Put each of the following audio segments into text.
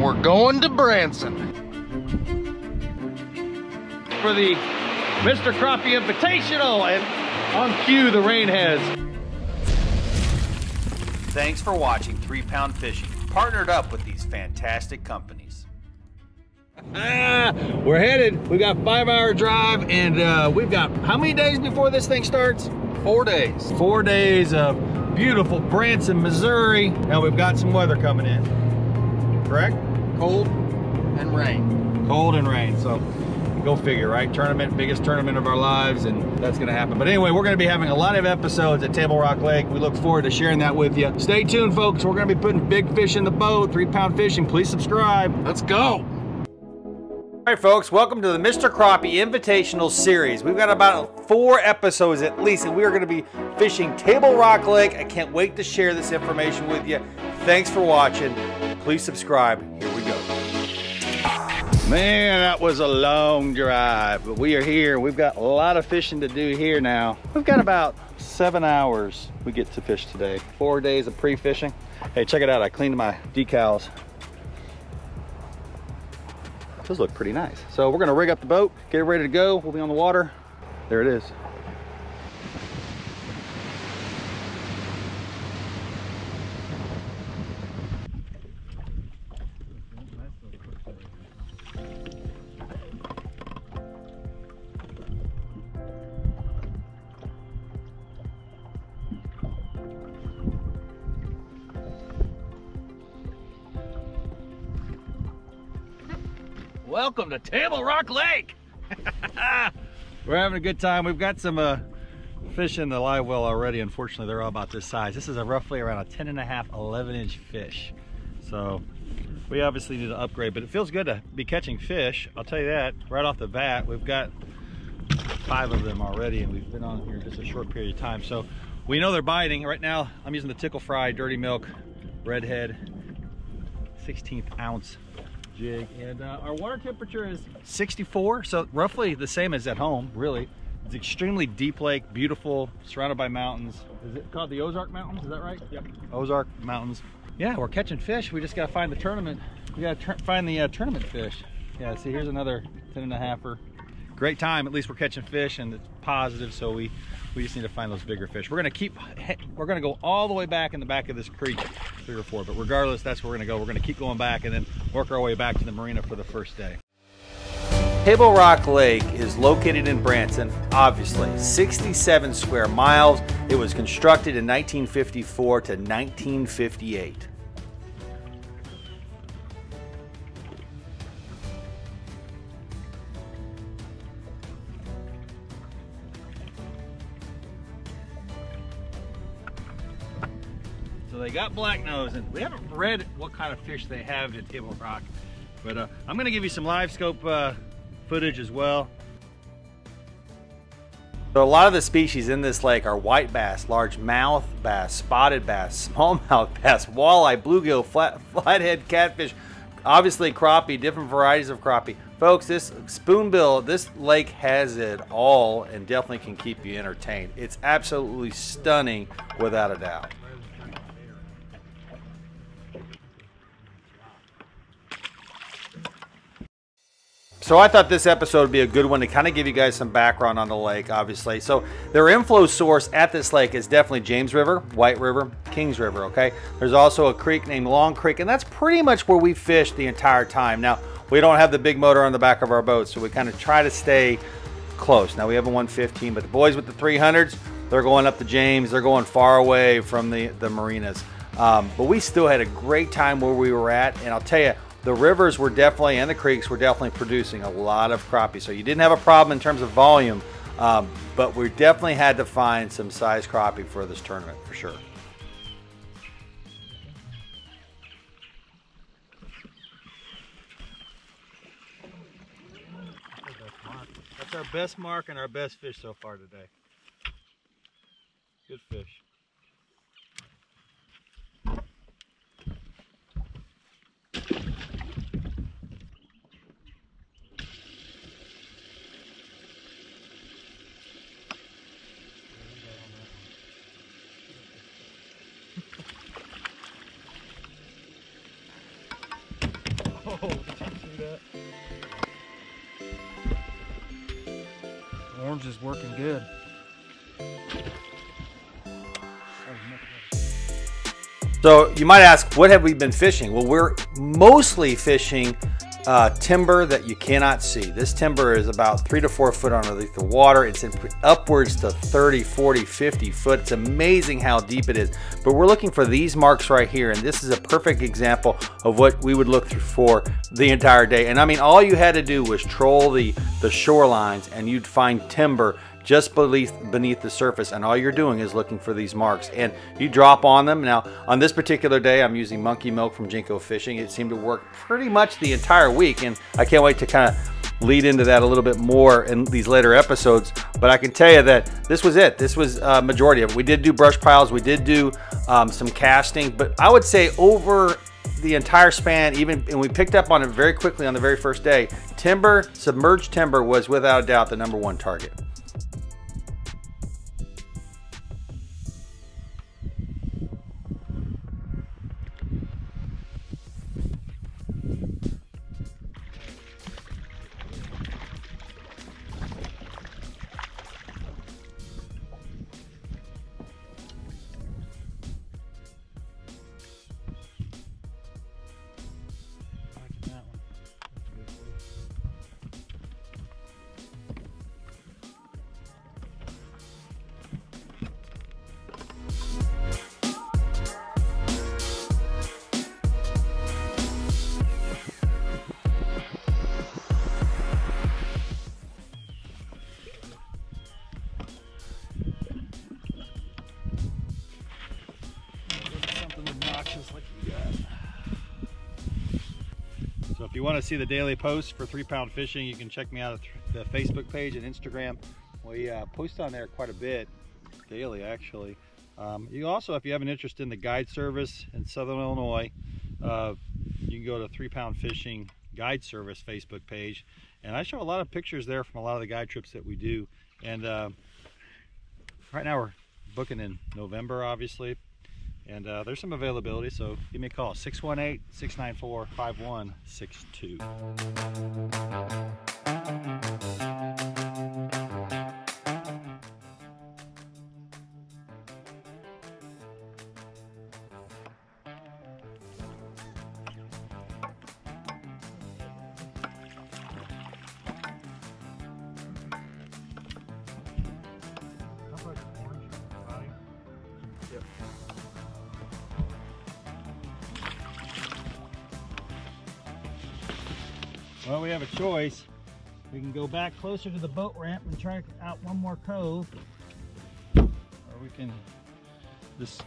we're going to Branson. For the Mr. Crappie Invitational and on cue the rain heads. Thanks for watching 3 Pound Fishing, partnered up with these fantastic companies. Ah, we're headed. We got five hour drive and uh, we've got how many days before this thing starts? Four days. Four days of beautiful Branson, Missouri. Now we've got some weather coming in, correct? Cold and rain. Cold and rain, so go figure, right? Tournament, biggest tournament of our lives, and that's gonna happen. But anyway, we're gonna be having a lot of episodes at Table Rock Lake. We look forward to sharing that with you. Stay tuned, folks. We're gonna be putting big fish in the boat, three pound fishing. Please subscribe. Let's go. All right, folks, welcome to the Mr. Crappie Invitational Series. We've got about four episodes at least, and we are going to be fishing Table Rock Lake. I can't wait to share this information with you. Thanks for watching. Please subscribe. Man, that was a long drive, but we are here. We've got a lot of fishing to do here now. We've got about seven hours we get to fish today. Four days of pre-fishing. Hey, check it out. I cleaned my decals. Those look pretty nice. So we're gonna rig up the boat, get it ready to go. We'll be on the water. There it is. Welcome to Table Rock Lake. We're having a good time. We've got some uh, fish in the live well already. Unfortunately, they're all about this size. This is a roughly around a 10 and a half, 11 inch fish. So we obviously need to upgrade, but it feels good to be catching fish. I'll tell you that right off the bat. We've got five of them already and we've been on here just a short period of time. So we know they're biting. Right now, I'm using the Tickle Fry Dirty Milk Redhead 16th ounce jig and uh, our water temperature is 64 so roughly the same as at home really. It's extremely deep lake beautiful surrounded by mountains. is it called the ozark mountains is that right? Yep. Ozark mountains. Yeah we're catching fish. We just got to find the tournament. We got to find the uh, tournament fish. Yeah see here's another 10 and a halfer great time at least we're catching fish and it's positive so we we just need to find those bigger fish we're to keep we're to go all the way back in the back of this creek three or four but regardless that's where we're to go we're to keep going back and then work our way back to the marina for the first day Table Rock Lake is located in Branson, obviously, 67 square miles. It was constructed in 1954 to 1958. They got black nose, and we haven't read what kind of fish they have at Table Rock, but uh, I'm gonna give you some live scope uh, footage as well. So a lot of the species in this lake are white bass, largemouth bass, spotted bass, smallmouth bass, walleye, bluegill, flat, flathead catfish, obviously crappie, different varieties of crappie. Folks, this spoonbill, this lake has it all and definitely can keep you entertained. It's absolutely stunning without a doubt. So I thought this episode would be a good one to kind of give you guys some background on the lake, obviously. So their inflow source at this lake is definitely James River, White River, Kings River, okay? There's also a creek named Long Creek, and that's pretty much where we fished the entire time. Now, we don't have the big motor on the back of our boat, so we kind of try to stay close. Now, we have a 115, but the boys with the 300s, they're going up to James. They're going far away from the, the marinas. Um, but we still had a great time where we were at, and I'll tell you, the rivers were definitely and the creeks were definitely producing a lot of crappie. So you didn't have a problem in terms of volume, um, but we definitely had to find some size crappie for this tournament for sure. That's our best mark and our best fish so far today. Good fish. That. Orange is working good. So you might ask, what have we been fishing? Well, we're mostly fishing uh, timber that you cannot see. This timber is about three to four foot underneath the water. It's in upwards to 30, 40, 50 foot. It's amazing how deep it is. But we're looking for these marks right here. And this is a perfect example of what we would look for the entire day. And I mean, all you had to do was troll the, the shorelines and you'd find timber just beneath beneath the surface and all you're doing is looking for these marks. And you drop on them. Now on this particular day I'm using monkey milk from Jenko Fishing. It seemed to work pretty much the entire week and I can't wait to kind of lead into that a little bit more in these later episodes. But I can tell you that this was it. This was a majority of it. We did do brush piles. We did do um, some casting. But I would say over the entire span, even and we picked up on it very quickly on the very first day. Timber, submerged timber was without a doubt the number one target. So if you want to see the daily posts for three pound fishing, you can check me out at the Facebook page and Instagram. We uh, post on there quite a bit, daily actually. Um, you also, if you have an interest in the guide service in Southern Illinois, uh, you can go to Three Pound Fishing Guide Service Facebook page. And I show a lot of pictures there from a lot of the guide trips that we do. And uh, right now we're booking in November, obviously. And uh, there's some availability, so give me a call, 618-694-5162. Well, we have a choice. We can go back closer to the boat ramp and try out one more cove. Or we can just,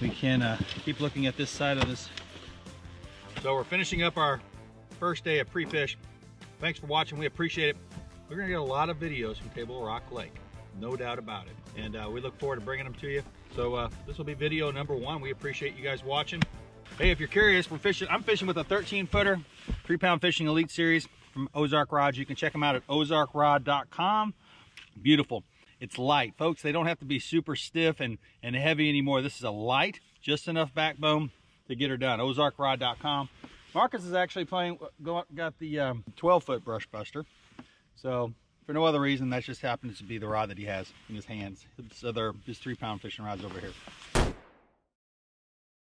we can uh, keep looking at this side of this. So we're finishing up our first day of pre-fish. Thanks for watching, we appreciate it. We're gonna get a lot of videos from Table Rock Lake, no doubt about it. And uh, we look forward to bringing them to you. So uh, this will be video number one. We appreciate you guys watching. Hey, if you're curious, we're fishing. I'm fishing with a 13 footer, three pound fishing elite series from Ozark Rods. You can check them out at ozarkrod.com. Beautiful. It's light, folks. They don't have to be super stiff and, and heavy anymore. This is a light, just enough backbone to get her done. ozarkrod.com. Marcus is actually playing, got the um, 12 foot brush buster. So for no other reason, that just happens to be the rod that he has in his hands. His other, his three pound fishing rods over here.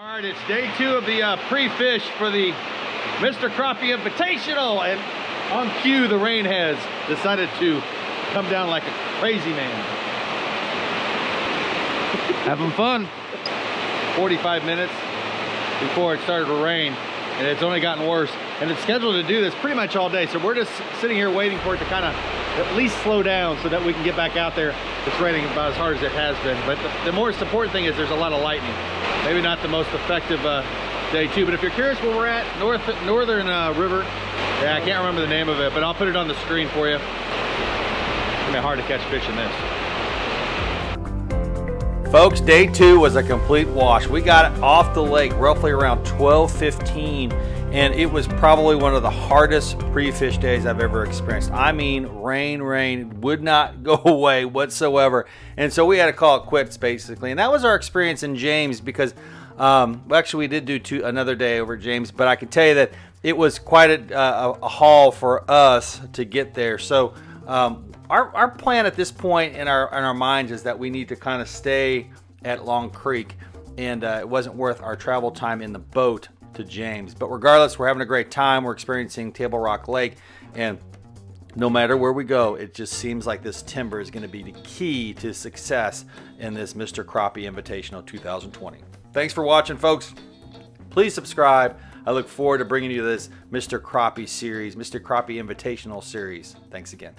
All right, it's day two of the uh, pre-fish for the Mr. Crappie Invitational, and on cue, the rain has decided to come down like a crazy man. Having fun. 45 minutes before it started to rain, and it's only gotten worse. And it's scheduled to do this pretty much all day, so we're just sitting here waiting for it to kind of at least slow down so that we can get back out there. It's raining about as hard as it has been, but the, the more important thing is there's a lot of lightning. Maybe not the most effective uh, day two, but if you're curious where we're at, North Northern uh, River, yeah, I can't remember the name of it, but I'll put it on the screen for you. It's gonna be hard to catch fish in this. Folks, day two was a complete wash. We got off the lake roughly around 12:15, and it was probably one of the hardest pre-fish days I've ever experienced. I mean, rain, rain would not go away whatsoever, and so we had to call it quits basically. And that was our experience in James because Um, actually, we did do two, another day over James, but I can tell you that it was quite a, a, a haul for us to get there. So um, our, our plan at this point in our in our minds is that we need to kind of stay at Long Creek, and uh, it wasn't worth our travel time in the boat to James. But regardless, we're having a great time. We're experiencing Table Rock Lake, and no matter where we go, it just seems like this timber is going to be the key to success in this Mr. Crappie Invitational 2020. Thanks for watching, folks. Please subscribe. I look forward to bringing you this Mr. Crappie series, Mr. Crappie Invitational series. Thanks again.